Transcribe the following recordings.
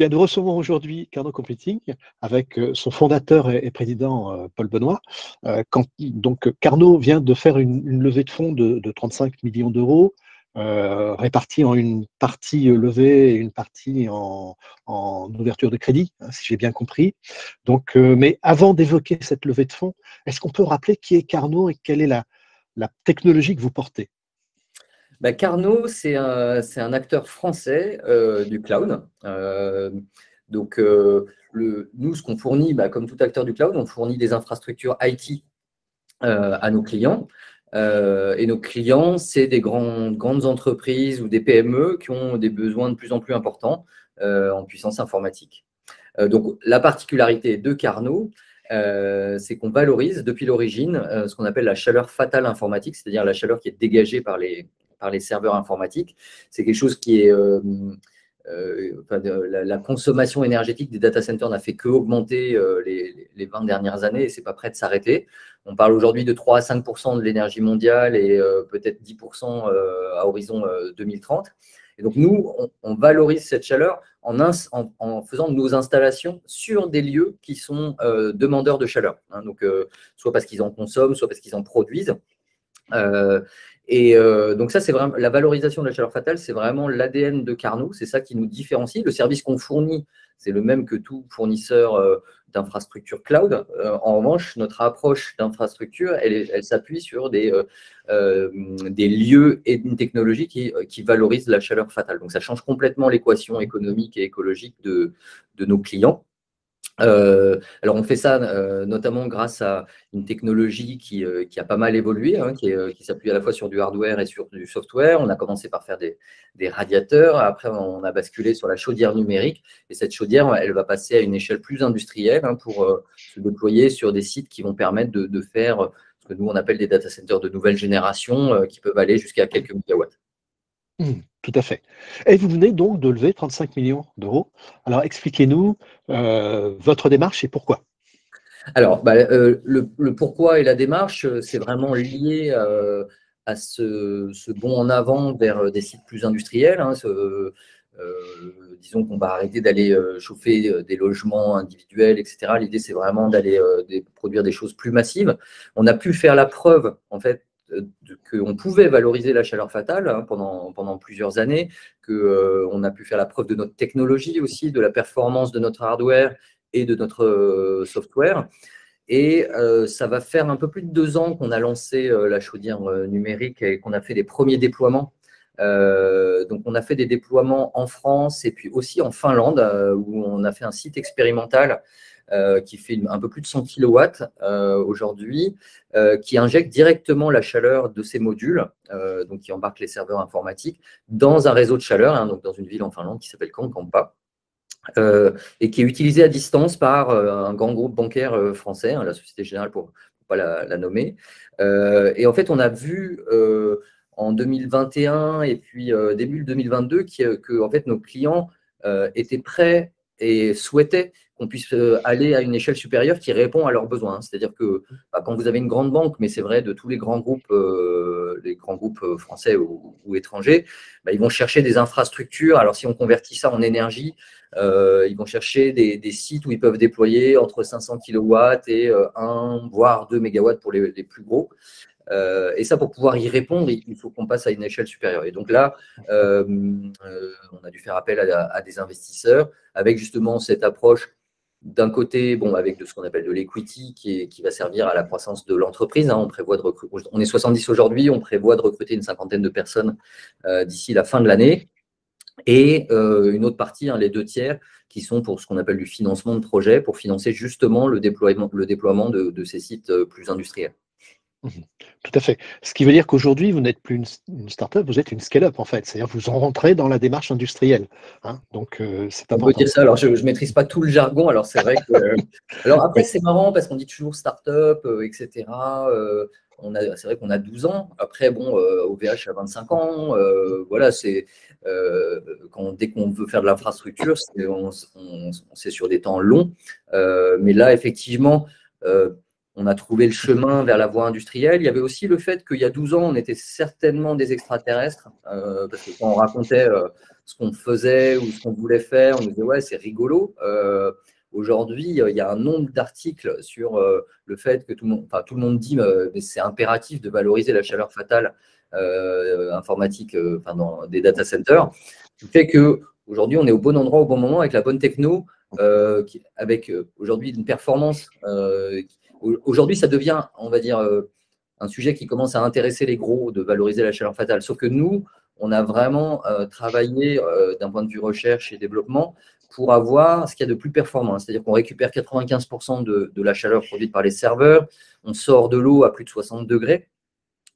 Bien, nous recevons aujourd'hui Carnot Computing avec euh, son fondateur et, président euh, Paul Benoît. Euh, donc, Carnot vient de faire une, levée de fonds de, 35 millions d'euros, répartie en une partie levée et une partie en, ouverture de crédit, hein, si j'ai bien compris. Donc, mais avant d'évoquer cette levée de fonds, est-ce qu'on peut rappeler qui est Carnot et quelle est la technologie que vous portez? Bah, Carnot, c'est un, acteur français euh, du cloud. Euh, donc, euh, nous, ce qu'on fournit, bah, comme tout acteur du cloud, on fournit des infrastructures IT à nos clients. et nos clients, c'est des grandes entreprises ou des PME qui ont des besoins de plus en plus importants en puissance informatique. donc, la particularité de Carnot, c'est qu'on valorise depuis l'origine ce qu'on appelle la chaleur fatale informatique, c'est-à-dire la chaleur qui est dégagée par les, par les serveurs informatiques. C'est quelque chose qui est... Euh, euh, la, consommation énergétique des data centers n'a fait qu'augmenter euh, les, les, 20 dernières années et ce n'est pas prêt de s'arrêter. On parle aujourd'hui de 3 à 5 de l'énergie mondiale et peut-être 10 à horizon 2030. Et donc, nous, on, valorise cette chaleur en, faisant nos installations sur des lieux qui sont demandeurs de chaleur. Hein. donc, soit parce qu'ils en consomment, soit parce qu'ils en produisent. Et euh, donc ça, c'est vraiment la valorisation de la chaleur fatale, c'est vraiment l'ADN de Carnot, c'est ça qui nous différencie. Le service qu'on fournit, c'est le même que tout fournisseur euh, d'infrastructures cloud. Euh, en revanche, notre approche d'infrastructure, elle, s'appuie sur des, des lieux et une technologie qui, qui valorise la chaleur fatale. Donc ça change complètement l'équation économique et écologique de nos clients. Euh, alors on fait ça euh, notamment grâce à une technologie qui, euh, a pas mal évolué, hein, qui, s'appuie à la fois sur du hardware et sur du software. On a commencé par faire des, radiateurs, après on a basculé sur la chaudière numérique, et cette chaudière, elle va passer à une échelle plus industrielle hein, pour se déployer sur des sites qui vont permettre de, faire ce que nous on appelle des data centers de nouvelle génération, qui peuvent aller jusqu'à quelques mégawatts. Mmh. Tout à fait. Et vous venez donc de lever 35 millions d'euros. Alors expliquez-nous euh, votre démarche et pourquoi. Alors, bah, euh, le, pourquoi et la démarche, euh, c'est vraiment lié à ce, bond en avant vers des sites plus industriels. Hein, disons qu'on va arrêter d'aller chauffer des logements individuels, etc. L'idée, c'est vraiment d'aller produire des choses plus massives. On a pu faire la preuve, en fait, qu'on pouvait valoriser la chaleur fatale hein, pendant, pendant plusieurs années, qu'on euh, a pu faire la preuve de notre technologie aussi, de la performance de notre hardware et de notre euh, software. Et euh, ça va faire un peu plus de deux ans qu'on a lancé la chaudière numérique et qu'on a fait des premiers déploiements. donc, on a fait des déploiements en France et puis aussi en Finlande, où on a fait un site expérimental euh, qui fait un peu plus de 100 kW euh, aujourd'hui, euh, qui injecte directement la chaleur de ces modules, donc qui embarque les serveurs informatiques, dans un réseau de chaleur, hein, donc dans une ville en Finlande qui s'appelle Kankampa. et qui est utilisé à distance par un grand groupe bancaire français, hein, la Société Générale pour ne pas la, nommer. et en fait, on a vu en 2021 et puis début 2022 que en fait, nos clients étaient prêts et souhaitaient qu'on puisse euh, aller à une échelle supérieure qui répond à leurs besoins. C'est-à-dire que bah, quand vous avez une grande banque, mais c'est vrai de tous les grands groupes, euh, les grands groupes euh, français ou, étrangers, bah, ils vont chercher des infrastructures. Alors si on convertit ça en énergie, ils vont chercher des, sites où ils peuvent déployer entre 500 kW et 1 voire 2 MW pour les, plus gros. et ça, pour pouvoir y répondre, il faut qu'on passe à une échelle supérieure. Et donc là, on a dû faire appel à, des investisseurs avec justement cette approche d'un côté, bon, avec de ce qu'on appelle de l'equity qui, va servir à la croissance de l'entreprise. Hein. on prévoit de on est 70 aujourd'hui, on prévoit de recruter une cinquantaine de personnes euh, d'ici la fin de l'année. Et euh, une autre partie, hein, les deux tiers, qui sont pour ce qu'on appelle du financement de projet, pour financer justement le déploiement, de ces sites euh, plus industriels. Tout à fait. Ce qui veut dire qu'aujourd'hui, vous n'êtes plus une, start-up, vous êtes une scale-up en fait. C'est-à-dire que vous rentrez dans la démarche industrielle. Hein. Donc, euh, c'est important. On peut dire ça. Alors, je ne maîtrise pas tout le jargon. Alors, c'est vrai que. Euh, alors, après, c'est marrant parce qu'on dit toujours start-up, euh, etc. on a, c'est vrai qu'on a 12 ans. Après, bon, OVH a 25 ans. voilà, c'est. quand, dès qu'on veut faire de l'infrastructure, c'est, sur des temps longs. mais là, effectivement, on a trouvé le chemin vers la voie industrielle. Il y avait aussi le fait qu'il y a 12 ans, on était certainement des extraterrestres, euh, parce que quand on racontait euh, ce qu'on faisait ou ce qu'on voulait faire, on disait ouais, c'est rigolo. Euh, aujourd'hui, il y a un nombre d'articles sur le fait que tout le monde, tout le monde dit mais c'est impératif de valoriser la chaleur fatale informatique enfin, dans des data centers, qui fait que aujourd'hui, on est au bon endroit au bon moment avec la bonne techno, avec aujourd'hui une performance Aujourd'hui, ça devient, on va dire, euh, un sujet qui commence à intéresser les gros de valoriser la chaleur fatale. Sauf que nous, on a vraiment euh, travaillé euh, d'un point de vue recherche et développement pour avoir ce qu'il y a de plus performant. C'est-à-dire qu'on récupère 95% de, la chaleur produite par les serveurs, on sort de l'eau à plus de 60 degrés,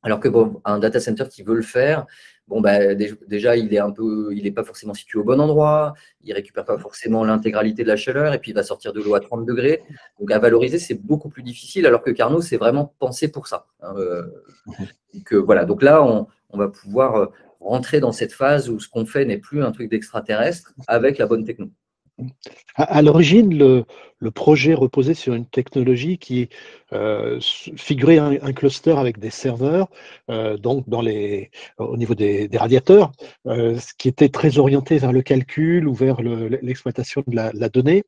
alors que un data center qui veut le faire, bon, bah, déjà, il est un peu, il n'est pas forcément situé au bon endroit, il récupère pas forcément l'intégralité de la chaleur, et puis il va sortir de l'eau à 30 degrés. Donc, à valoriser, c'est beaucoup plus difficile, alors que Carnot, c'est vraiment pensé pour ça. Hein, donc, euh, voilà. Donc là, on, on, va pouvoir euh, rentrer dans cette phase où ce qu'on fait n'est plus un truc d'extraterrestre avec la bonne techno. À, l'origine, le, projet reposait sur une technologie qui euh, figurait un, cluster avec des serveurs, euh, donc dans les, au niveau des, radiateurs, euh, ce qui était très orienté vers le calcul ou vers l'exploitation de la, donnée.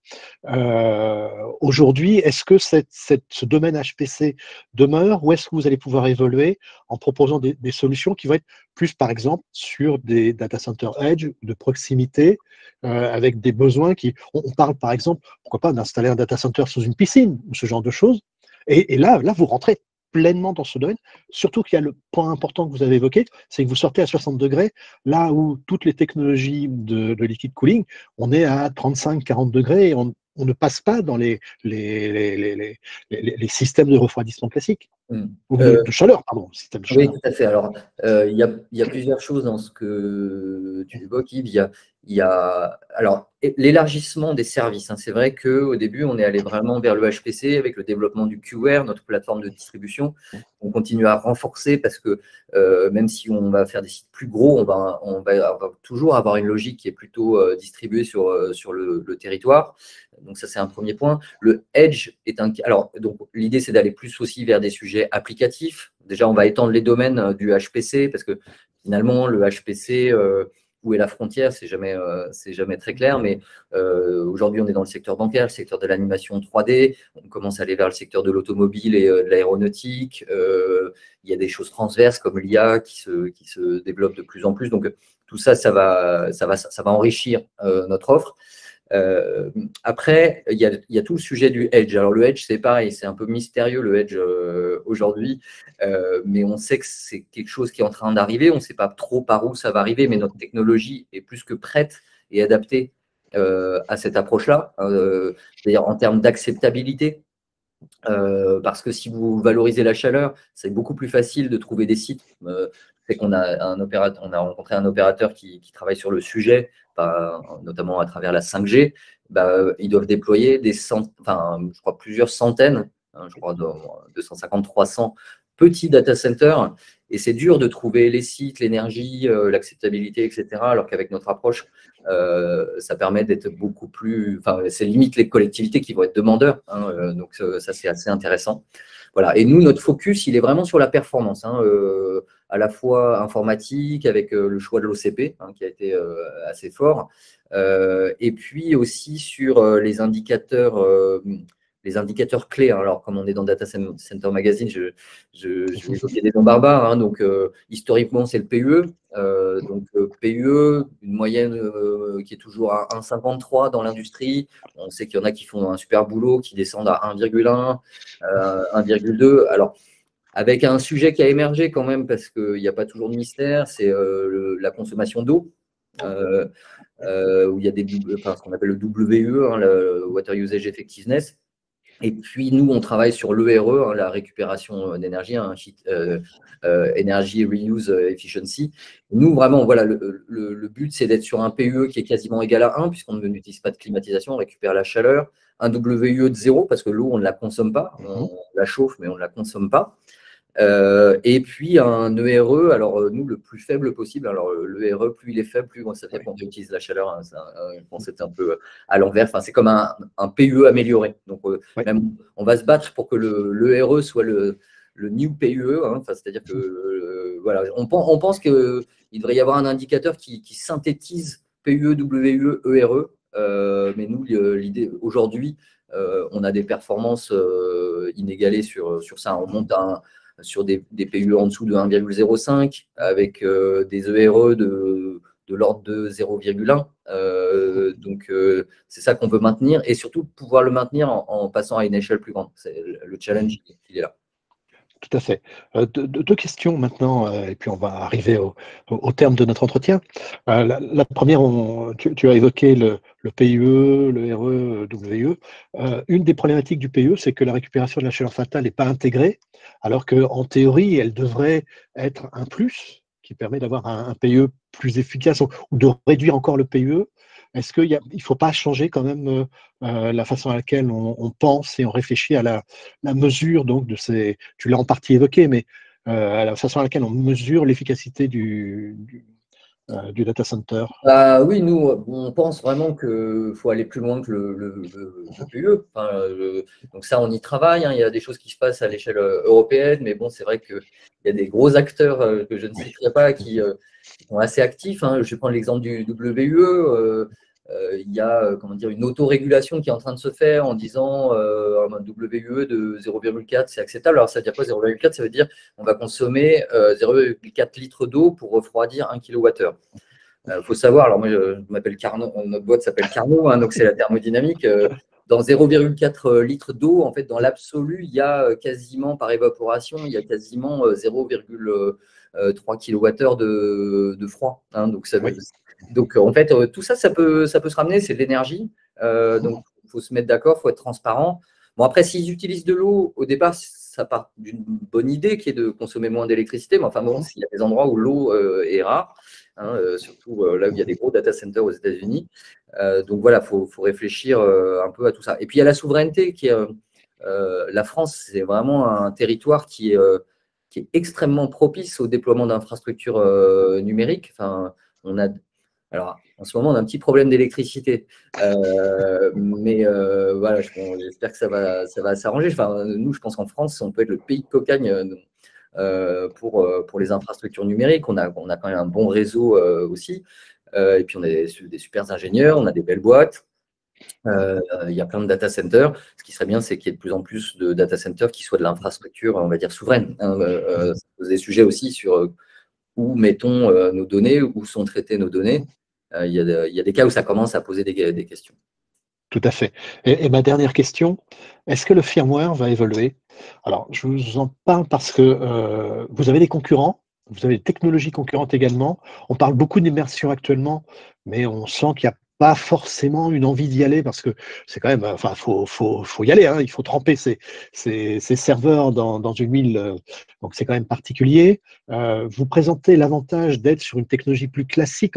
Aujourd'hui, est-ce que ce domaine HPC demeure ou est-ce que vous allez pouvoir évoluer en proposant des, solutions qui vont être plus, par exemple, sur des data centers edge de proximité avec des besoins qui. On, parle par exemple, pourquoi pas, d'installer un data center sous une piscine ou ce genre de choses. Et, là, là, vous rentrez pleinement dans ce domaine, surtout qu'il y a le point important que vous avez évoqué, c'est que vous sortez à 60 degrés, là où toutes les technologies de, de liquid cooling, on est à 35-40 degrés et on, on ne passe pas dans les, les, les, systèmes de refroidissement classiques. Hmm. Ou de, euh, chaleur, pardon. Système de chaleur. Oui, tout à fait. Alors, euh, il y, a, plusieurs choses dans ce que tu évoques, Yves. Il y a, alors, l'élargissement des services. Hein. C'est vrai qu'au début, on est allé vraiment vers le HPC avec le développement du QR, notre plateforme de distribution. On continue à renforcer parce que euh, même si on va faire des sites plus gros, on va, toujours avoir une logique qui est plutôt distribuée sur, sur le, le territoire. Donc ça, c'est un premier point. Le edge est un... Alors, donc l'idée, c'est d'aller plus aussi vers des sujets applicatifs. Déjà, on va étendre les domaines euh, du HPC parce que finalement, le HPC, euh, où est la frontière, c'est jamais, euh, jamais très clair. Mais aujourd'hui, on est dans le secteur bancaire, le secteur de l'animation 3D. On commence à aller vers le secteur de l'automobile et de l'aéronautique. il y a des choses transverses comme l'IA qui se, qui se développent de plus en plus. Donc tout ça, ça va, ça va, ça va enrichir notre offre. Euh, après, il y, a, tout le sujet du edge. Alors le edge, c'est pareil, c'est un peu mystérieux le edge euh, aujourd'hui, euh, mais on sait que c'est quelque chose qui est en train d'arriver. On ne sait pas trop par où ça va arriver, mais notre technologie est plus que prête et adaptée à cette approche-là, c'est-à-dire en termes d'acceptabilité. parce que si vous valorisez la chaleur, c'est beaucoup plus facile de trouver des sites. c'est qu'on a un opérateur, on a rencontré un opérateur qui travaille sur le sujet notamment à travers la 5G, bah, ils doivent déployer des enfin, je crois plusieurs centaines, hein, je crois 250, 300 petits data centers. Et c'est dur de trouver les sites, l'énergie, euh, l'acceptabilité, etc. Alors qu'avec notre approche, euh, ça permet d'être beaucoup plus. Enfin, c'est limite les collectivités qui vont être demandeurs. Hein, euh, donc, ça, c'est assez intéressant. Voilà. Et nous, notre focus, il est vraiment sur la performance. Hein, à la fois informatique avec euh, le choix de l'OCP hein, qui a été euh, assez fort, euh, et puis aussi sur les indicateurs les indicateurs clés. Hein. Alors, comme on est dans Data Center Magazine, je, je, je vais évoquer des noms barbares. Hein. Donc, historiquement, c'est le PUE. donc, PUE, une moyenne qui est toujours à 1,53 dans l'industrie. On sait qu'il y en a qui font un super boulot, qui descendent à 1,1, 1,2. Alors, avec un sujet qui a émergé quand même, parce qu'il n'y a pas toujours de mystère, c'est euh, la consommation d'eau, euh, euh, où il y a des, enfin, ce qu'on appelle le WE, hein, le Water Usage Effectiveness. Et puis, nous, on travaille sur l'ERE, hein, la récupération d'énergie, hein, Energy Reuse Efficiency. Nous, vraiment, voilà, le, but, c'est d'être sur un PUE qui est quasiment égal à 1, puisqu'on n'utilise pas de climatisation, on récupère la chaleur. Un WE de 0, parce que l'eau, on ne la consomme pas. On, la chauffe, mais on ne la consomme pas. Euh, et puis un ERE, alors euh, nous, le plus faible possible. Alors l'ERE, plus il est faible, plus ça fait qu'on utilise la chaleur. Hein, c'est un concept un peu à l'envers. Enfin, c'est comme un, un, PUE amélioré. Donc, même, on va se battre pour que l'ERE soit le, le new PUE. Hein, c'est-à-dire que voilà, on, on pense qu'il devrait y avoir un indicateur qui, qui synthétise PUE, WUE, ERE. mais nous, l'idée aujourd'hui, on a des performances inégalées sur, sur ça. On monte un, sur des, des PUE en dessous de 1,05 avec euh, des ERE de, de l'ordre de 0,1. Euh, donc, euh, c'est ça qu'on veut maintenir et surtout pouvoir le maintenir en, passant à une échelle plus grande. C'est le challenge, il est là. Tout à fait. deux, questions maintenant, et puis on va arriver au, terme de notre entretien. la, première, tu, as évoqué le, le, PIE, le RE, WE. une des problématiques du PIE, c'est que la récupération de la chaleur fatale n'est pas intégrée alors qu'en théorie, elle devrait être un plus qui permet d'avoir un, PE plus efficace ou, de réduire encore le PE. Est-ce qu'il ne faut pas changer quand même euh, euh, la façon à laquelle on, pense et on réfléchit à la, mesure donc de ces, tu l'as en partie évoqué, mais euh, à la façon à laquelle on mesure l'efficacité du, data center? Bah, Oui, nous, on pense vraiment qu'il faut aller plus loin que le, le, PUE. donc ça, on y travaille. Hein. Il y a des choses qui se passent à l'échelle européenne, mais bon, c'est vrai qu'il y a des gros acteurs que je ne citerai pas qui, sont assez actifs. Hein. Je vais prendre l'exemple du WUE. Euh, il y a euh, comment dire, une autorégulation qui est en train de se faire en disant euh, un WUE de 0,4 c'est acceptable. Alors ça veut dire quoi 0,4 Ça veut dire on va consommer 0,4 litres d'eau pour refroidir 1 kWh. Il faut savoir, alors moi je, m'appelle Carnot, notre boîte s'appelle Carnot, hein, donc c'est la thermodynamique. dans 0,4 litres d'eau, en fait, dans l'absolu, il y a quasiment par évaporation, il y a quasiment 0,3 kWh de, de froid. Hein, donc ça veut, donc, en fait, euh, tout ça, ça peut, se ramener, c'est de l'énergie. Euh, donc, il faut se mettre d'accord, il faut être transparent. Bon, après, s'ils utilisent de l'eau, au départ, ça part d'une bonne idée qui est de consommer moins d'électricité. Mais enfin, bon, s'il y a des endroits où l'eau euh, est rare, hein, surtout là où il y a des gros data centers aux États-Unis. donc, voilà, il faut, faut, réfléchir un peu à tout ça. Et puis, il y a la souveraineté qui est. la France, c'est vraiment un territoire qui est, qui est extrêmement propice au déploiement d'infrastructures numériques. Enfin, on a alors, en ce moment, on a un petit problème d'électricité. Euh, mais euh, voilà, j'espère que ça va, ça va s'arranger. Enfin, nous, je pense qu'en France, on peut être le pays de cocagne euh, pour, pour les infrastructures numériques. On a, on a quand même un bon réseau aussi. et puis, on a des, des, super ingénieurs, on a des belles boîtes. il y a plein de data centers. Ce qui serait bien, c'est qu'il y ait de plus en plus de data centers qui soient de l'infrastructure, on va dire, souveraine. Hein. ça pose des sujets aussi sur où mettons euh, nos données, où sont traitées nos données. Euh, il y, a, des cas où ça commence à poser des, questions. Tout à fait. Et, ma dernière question, est-ce que le firmware va évoluer? Alors, je vous en parle parce que euh, vous avez des concurrents, vous avez des technologies concurrentes également. On parle beaucoup d'immersion actuellement, mais on sent qu'il y a pas forcément une envie d'y aller parce que c'est quand même, enfin, faut, faut, faut y aller. Hein, il faut tremper ces, serveurs dans, dans, une huile, euh, donc c'est quand même particulier. Euh, vous présentez l'avantage d'être sur une technologie plus classique,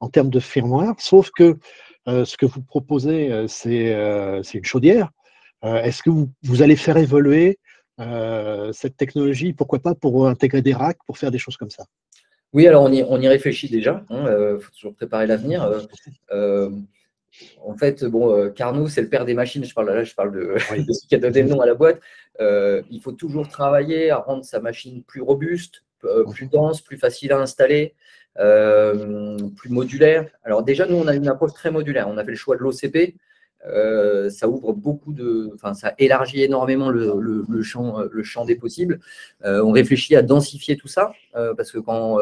en termes de firmware, sauf que euh, ce que vous proposez, c'est une chaudière. Est-ce que vous, vous, allez faire évoluer cette technologie, pourquoi pas pour intégrer des racks, pour faire des choses comme ça? Oui, alors on y, on y réfléchit déjà. Il hein, euh, faut toujours préparer l'avenir. Euh, euh, en fait, bon, Carnot, c'est le père des machines. Je parle là, je parle de, ce qui a donné le nom à la boîte. il faut toujours travailler à rendre sa machine plus robuste, plus dense, plus facile à installer, plus modulaire. Alors déjà, nous, on a une approche très modulaire. On a fait le choix de l'OCP. Euh, ça ouvre beaucoup de, enfin, ça élargit énormément le, le, champ, des possibles. Euh, on réfléchit à densifier tout ça euh, parce que quand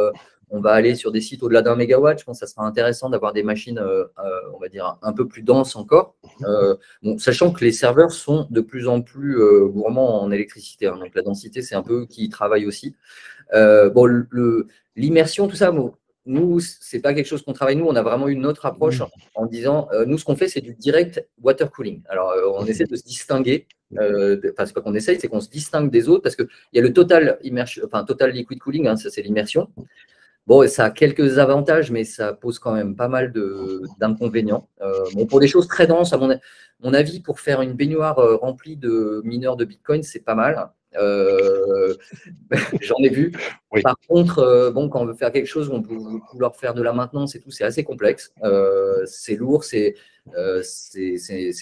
on va aller sur des sites au-delà d'un mégawatt, je pense que ça sera intéressant d'avoir des machines, on va dire, un peu plus denses encore. bon, sachant que les serveurs sont de plus en plus gourmands en électricité. Hein, donc la densité, c'est un peu qui travaille aussi. bon, l'immersion, tout ça, nous, c'est pas quelque chose qu'on travaille. Nous, on a vraiment une autre approche en disant, euh, nous, ce qu'on fait, c'est du direct water cooling. Alors, euh, on essaie de se distinguer. Euh, enfin, c'est pas qu'on essaye, c'est qu'on se distingue des autres parce qu'il y a le total immersion, enfin total liquid cooling, hein, ça c'est l'immersion. Bon, ça a quelques avantages, mais ça pose quand même pas mal d'inconvénients. bon, pour des choses très denses, à mon, mon avis, pour faire une baignoire remplie de mineurs de Bitcoin, c'est pas mal. J'en ai vu. Par contre, bon, quand on veut faire quelque chose, on peut vouloir faire de la maintenance et tout, c'est assez complexe. c'est lourd, c'est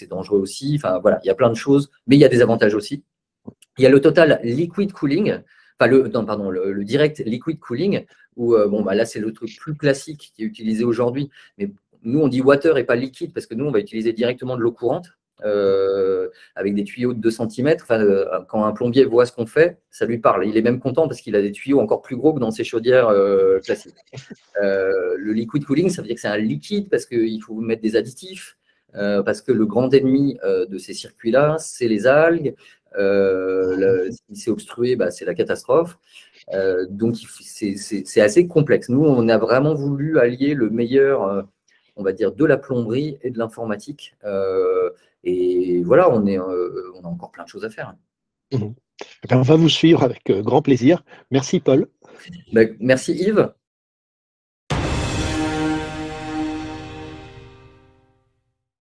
dangereux aussi. Enfin, voilà, il y a plein de choses, mais il y a des avantages aussi. Il y a le total liquid cooling, enfin le, pardon, le, direct liquid cooling, où bon, bah, là c'est le truc plus classique qui est utilisé aujourd'hui, mais nous on dit water et pas liquide parce que nous on va utiliser directement de l'eau courante. Avec des tuyaux de 2 cm. quand un plombier voit ce qu'on fait, ça lui parle. Il est même content parce qu'il a des tuyaux encore plus gros que dans ses chaudières classiques. le liquid cooling, ça veut dire que c'est un liquide parce qu'il faut mettre des additifs, parce que le grand ennemi de ces circuits-là, c'est les algues, euh, si c'est obstrué, bah, c'est la catastrophe. Euh, donc, c'est assez complexe. Nous, on a vraiment voulu allier le meilleur, euh, on va dire, de la plomberie et de l'informatique. Et voilà, on, est, on a encore plein de choses à faire. Mmh. Eh ben, on va vous suivre avec grand plaisir. Merci, Paul. Ben, merci, Yves.